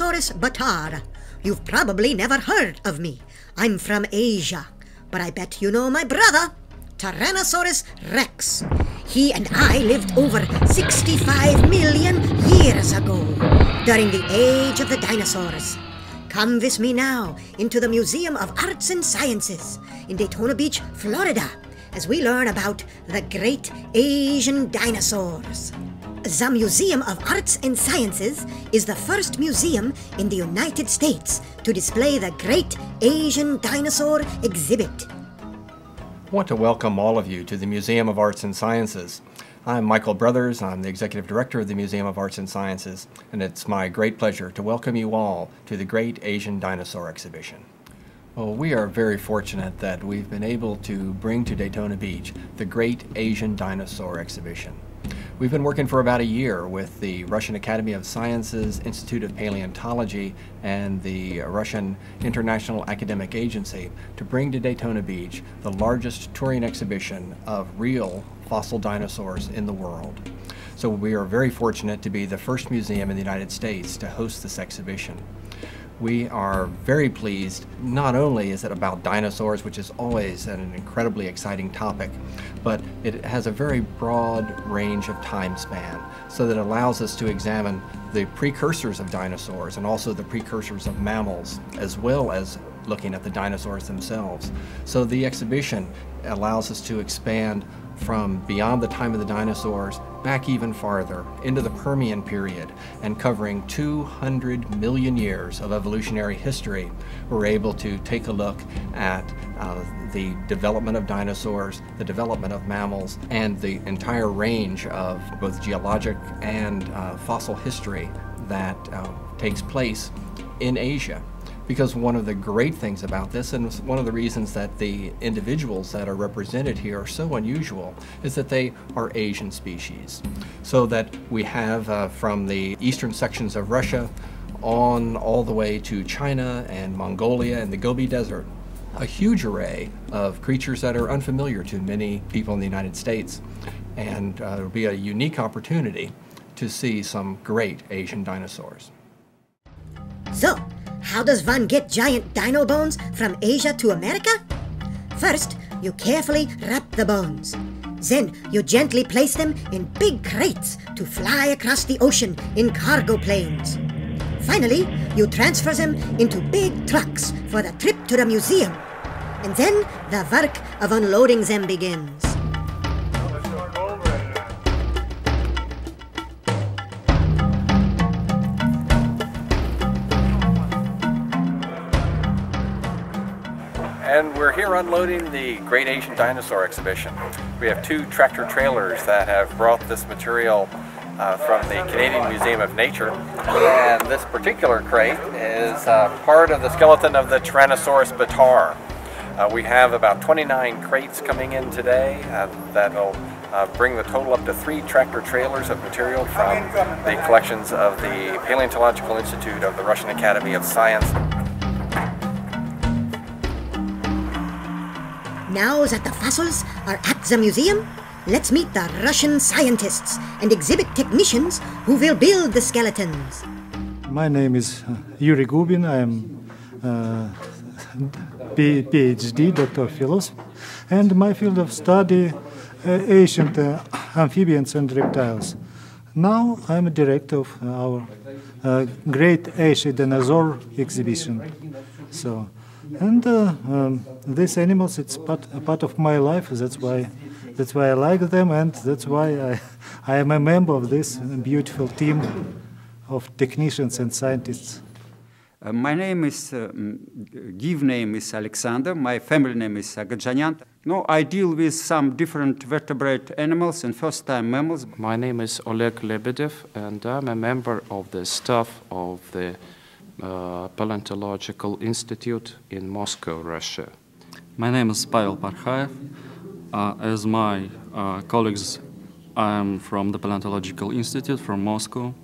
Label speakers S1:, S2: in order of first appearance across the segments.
S1: Tyrannosaurus bataar. You've probably never heard of me. I'm from Asia, but I bet you know my brother, Tyrannosaurus Rex. He and I lived over 65 million years ago, during the age of the dinosaurs. Come with me now into the Museum of Arts and Sciences in Daytona Beach, Florida, as we learn about the great Asian dinosaurs. The Museum of Arts and Sciences is the first museum in the United States to display the Great Asian Dinosaur exhibit.
S2: I want to welcome all of you to the Museum of Arts and Sciences. I'm Michael Brothers, I'm the Executive Director of the Museum of Arts and Sciences, and it's my great pleasure to welcome you all to the Great Asian Dinosaur Exhibition. Well, we are very fortunate that we've been able to bring to Daytona Beach the Great Asian Dinosaur Exhibition. We've been working for about a year with the Russian Academy of Sciences, Institute of Paleontology, and the Russian International Academic Agency to bring to Daytona Beach the largest touring exhibition of real fossil dinosaurs in the world. So we are very fortunate to be the first museum in the United States to host this exhibition. We are very pleased. Not only is it about dinosaurs, which is always an incredibly exciting topic, but it has a very broad range of time span so that allows us to examine the precursors of dinosaurs and also the precursors of mammals, as well as looking at the dinosaurs themselves. So the exhibition allows us to expand from beyond the time of the dinosaurs back even farther into the Permian period and covering 200 million years of evolutionary history, we're able to take a look at uh, the development of dinosaurs, the development of mammals, and the entire range of both geologic and uh, fossil history that uh, takes place in Asia because one of the great things about this, and one of the reasons that the individuals that are represented here are so unusual, is that they are Asian species. So that we have uh, from the eastern sections of Russia on all the way to China and Mongolia and the Gobi Desert, a huge array of creatures that are unfamiliar to many people in the United States. And uh, it'll be a unique opportunity to see some great Asian dinosaurs.
S1: So, how does one get giant dino bones from Asia to America? First, you carefully wrap the bones. Then you gently place them in big crates to fly across the ocean in cargo planes. Finally, you transfer them into big trucks for the trip to the museum. And then the work of unloading them begins.
S2: And we're here unloading the Great Asian Dinosaur exhibition. We have two tractor trailers that have brought this material uh, from the Canadian Museum of Nature. And this particular crate is uh, part of the skeleton of the Tyrannosaurus bataar. Uh, we have about 29 crates coming in today uh, that will uh, bring the total up to three tractor trailers of material from the collections of the Paleontological Institute of the Russian Academy of Science.
S1: Now that the fossils are at the museum, let's meet the Russian scientists and exhibit technicians who will build the skeletons.
S3: My name is uh, Yuri Gubin. I am uh, PhD, Doctor of Philosophy, and my field of study uh, ancient uh, amphibians and reptiles. Now I'm a director of our uh, Great Asian Dinosaur exhibition. So and uh, um, these animals it's part, a part of my life. That's why that's why i like them and that's why i, I am a member of this beautiful team of technicians and scientists.
S4: Uh, my name is uh, give name is alexander. My family name is Agadjanyan. no i deal with some different vertebrate animals and first time mammals.
S5: My name is oleg lebedev and i'm a member of the staff of the Paleontological Institute in Moscow, Russia.
S6: My name is Pavel Parkhaev. Uh, as my uh, colleagues, I am from the Paleontological Institute from Moscow.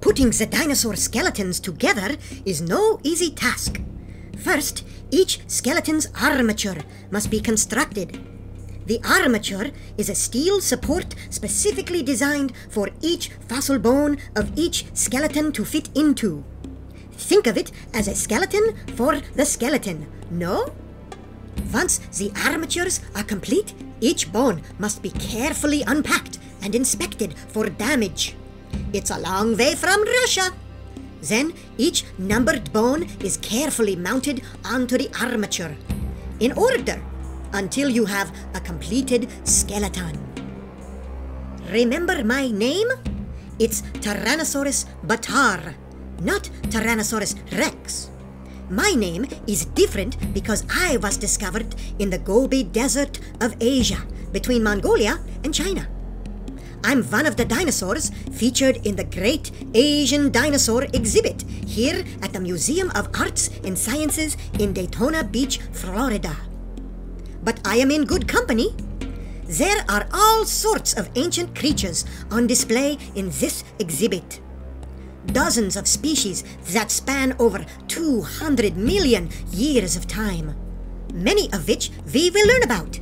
S1: Putting the dinosaur skeletons together is no easy task. First, each skeleton's armature must be constructed The armature is a steel support specifically designed for each fossil bone of each skeleton to fit into. Think of it as a skeleton for the skeleton, no? Once the armatures are complete, each bone must be carefully unpacked and inspected for damage. It's a long way from Russia. Then each numbered bone is carefully mounted onto the armature in order until you have a completed skeleton. Remember my name? It's Tyrannosaurus bataar, not Tyrannosaurus rex. My name is different because I was discovered in the Gobi Desert of Asia between Mongolia and China. I'm one of the dinosaurs featured in the Great Asian Dinosaur exhibit here at the Museum of Arts and Sciences in Daytona Beach, Florida. But I am in good company. There are all sorts of ancient creatures on display in this exhibit dozens of species that span over 200 million years of time, many of which we will learn about.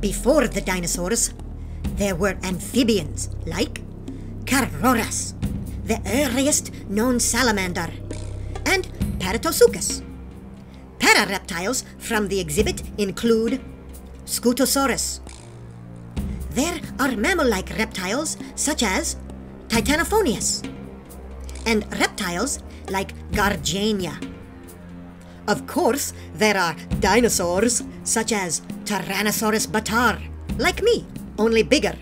S1: Before the dinosaurs, there were amphibians like Karaurus, the earliest known salamander, and Parotosuchus. Parareptiles from the exhibit include Scutosaurus. There are mammal-like reptiles such as Titanophoneus, and reptiles like Garjainia. Of course, there are dinosaurs such as Tyrannosaurus bataar, like me, only bigger.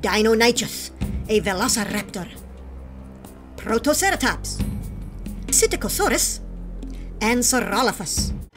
S1: Deinonychus, a velociraptor. Protoceratops, Psittacosaurus, and Saurolophus. Hello,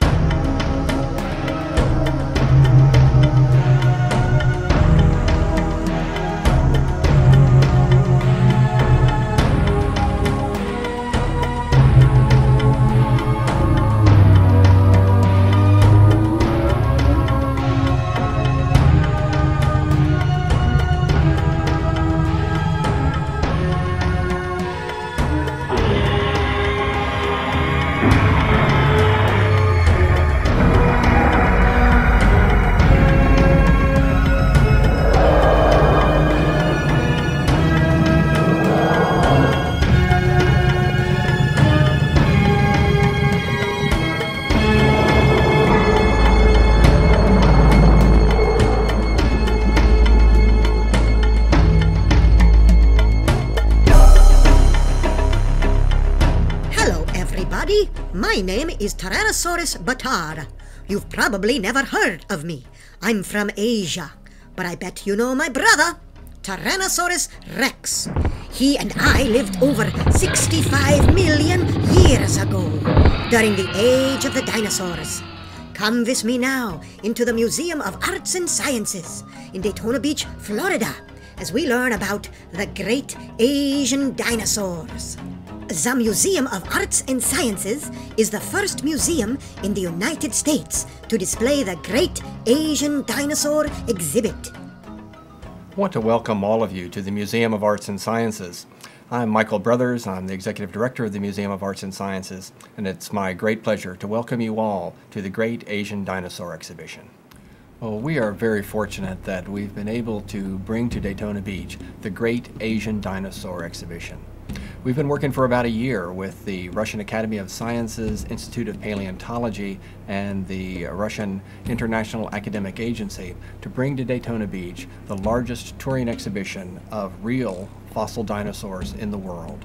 S1: My name is Tyrannosaurus bataar. You've probably never heard of me. I'm from Asia, but I bet you know my brother, Tyrannosaurus rex. He and I lived over 65 million years ago, during the age of the dinosaurs. Come with me now into the Museum of Arts and Sciences in Daytona Beach, Florida, as we learn about the great Asian dinosaurs. The Museum of Arts and Sciences is the first museum in the United States to display the Great Asian Dinosaur exhibit.
S2: I want to welcome all of you to the Museum of Arts and Sciences. I'm Michael Brothers. I'm the Executive Director of the Museum of Arts and Sciences, and it's my great pleasure to welcome you all to the Great Asian Dinosaur Exhibition. Well, we are very fortunate that we've been able to bring to Daytona Beach the Great Asian Dinosaur Exhibition. We've been working for about a year with the Russian Academy of Sciences, Institute of Paleontology, and the Russian International Academic Agency to bring to Daytona Beach the largest touring exhibition of real fossil dinosaurs in the world.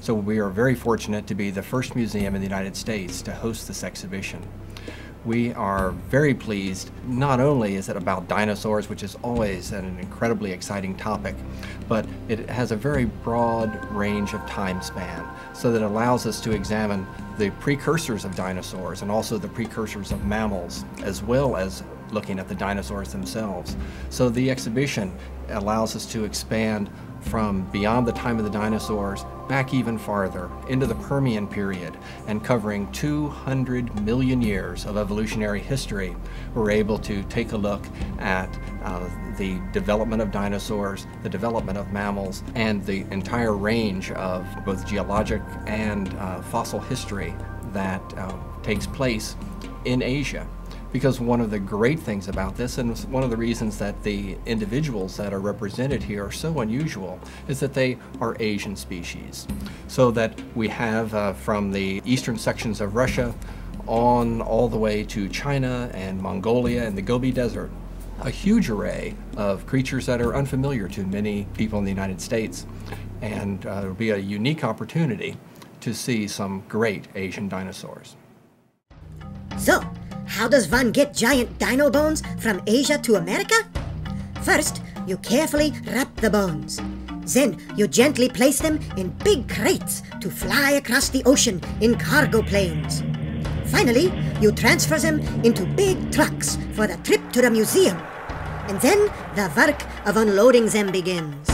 S2: So we are very fortunate to be the first museum in the United States to host this exhibition. We are very pleased. Not only is it about dinosaurs, which is always an incredibly exciting topic, but it has a very broad range of time span, so that allows us to examine the precursors of dinosaurs and also the precursors of mammals, as well as looking at the dinosaurs themselves. So the exhibition allows us to expand from beyond the time of the dinosaurs back even farther into the Permian period and covering 200 million years of evolutionary history, we're able to take a look at uh, the development of dinosaurs, the development of mammals, and the entire range of both geologic and uh, fossil history that uh, takes place in Asia. Because one of the great things about this, and one of the reasons that the individuals that are represented here are so unusual, is that they are Asian species. So that we have uh, from the eastern sections of Russia on all the way to China and Mongolia and the Gobi Desert, a huge array of creatures that are unfamiliar to many people in the United States. And uh, it'll be a unique opportunity to see some great Asian dinosaurs.
S1: So, how does one get giant dino bones from Asia to America? First, you carefully wrap the bones. Then, you gently place them in big crates to fly across the ocean in cargo planes. Finally, you transfer them into big trucks for the trip to the museum. And then the work of unloading them begins.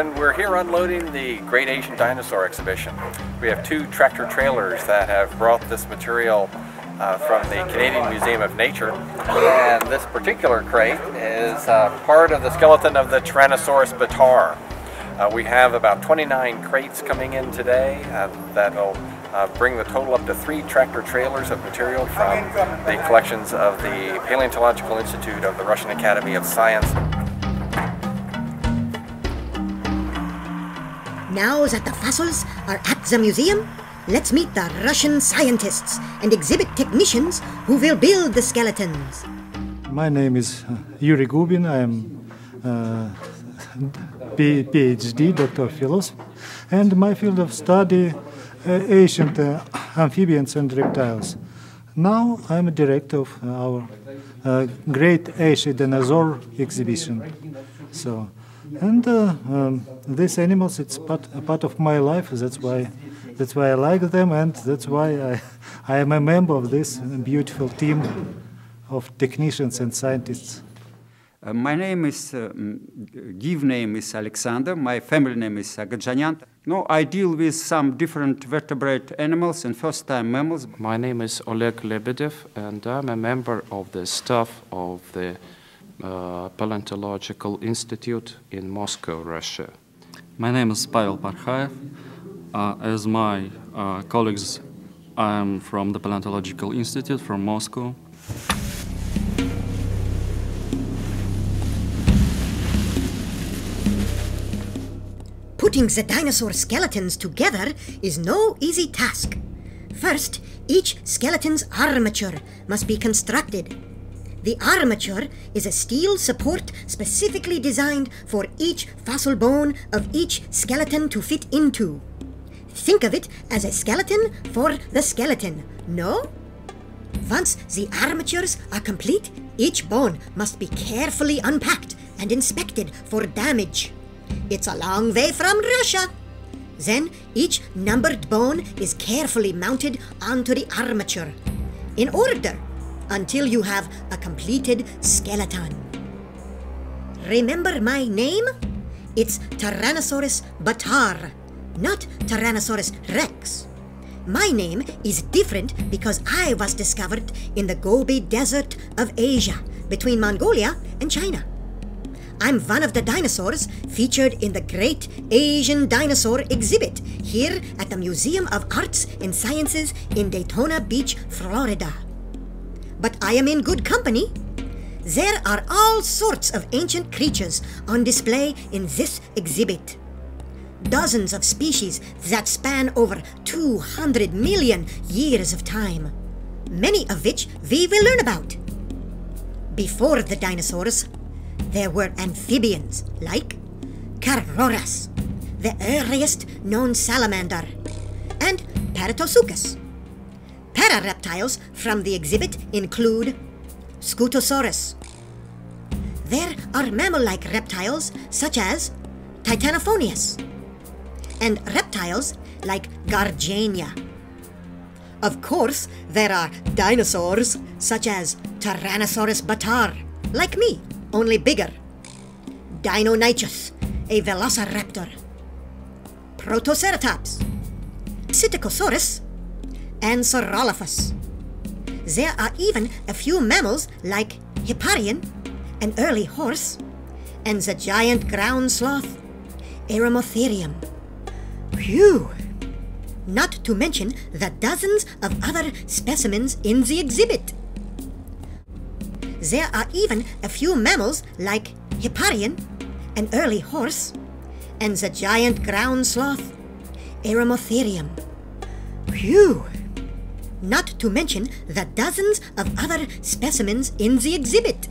S2: And we're here unloading the Great Asian Dinosaur exhibition. We have two tractor trailers that have brought this material uh, from the Canadian Museum of Nature. And this particular crate is uh, part of the skeleton of the Tyrannosaurus bataar. Uh, we have about 29 crates coming in today uh, that'll uh, bring the total up to three tractor trailers of material from the collections of the Paleontological Institute of the Russian Academy of Science.
S1: Now that the fossils are at the museum, let's meet the Russian scientists and exhibit technicians who will build the skeletons.
S3: My name is uh, Yuri Gubin. I am uh, PhD, Doctor of Philosophy, and my field of study uh, ancient uh, amphibians and reptiles. Now I'm a director of our uh, Great Asia Dinosaur exhibition. So and uh, um, these animals it's part, a part of my life. That's why that's why i like them and that's why i, I am a member of this beautiful team of technicians and scientists.
S4: Uh, my name is uh, give name is alexander. My family name is Agadjanyan. no i deal with some different vertebrate animals and first time mammals.
S5: My name is oleg lebedev and i'm a member of the staff of the Paleontological Institute in Moscow, Russia.
S6: My name is Pavel Parkhaev. Uh, as my uh, colleagues, I am from the Paleontological Institute from Moscow.
S1: Putting the dinosaur skeletons together is no easy task. First, each skeleton's armature must be constructed the armature is a steel support specifically designed for each fossil bone of each skeleton to fit into. Think of it as a skeleton for the skeleton, no? Once the armatures are complete, each bone must be carefully unpacked and inspected for damage. It's a long way from Russia. Then each numbered bone is carefully mounted onto the armature in order until you have a completed skeleton. Remember my name? It's Tyrannosaurus bataar, not Tyrannosaurus rex. My name is different because I was discovered in the Gobi Desert of Asia, between Mongolia and China. I'm one of the dinosaurs featured in the Great Asian Dinosaur exhibit here at the Museum of Arts and Sciences in Daytona Beach, Florida but I am in good company. There are all sorts of ancient creatures on display in this exhibit. Dozens of species that span over 200 million years of time, many of which we will learn about. Before the dinosaurs, there were amphibians like Karaurus, the earliest known salamander, and Parotosuchus, Parareptiles from the exhibit include Scutosaurus. There are mammal-like reptiles such as Titanophoneus and reptiles like Garjainia. Of course, there are dinosaurs such as Tyrannosaurus bataar, like me, only bigger. Deinonychus, a velociraptor. Protoceratops. Psittacosaurus, and Saurolophus. There are even a few mammals like Hipparion, an early horse, and the giant ground sloth, Eremotherium. Phew! Not to mention the dozens of other specimens in the exhibit. There are even a few mammals like Hipparion, an early horse, and the giant ground sloth, Eremotherium. Phew! Not to mention the dozens of other specimens in the exhibit.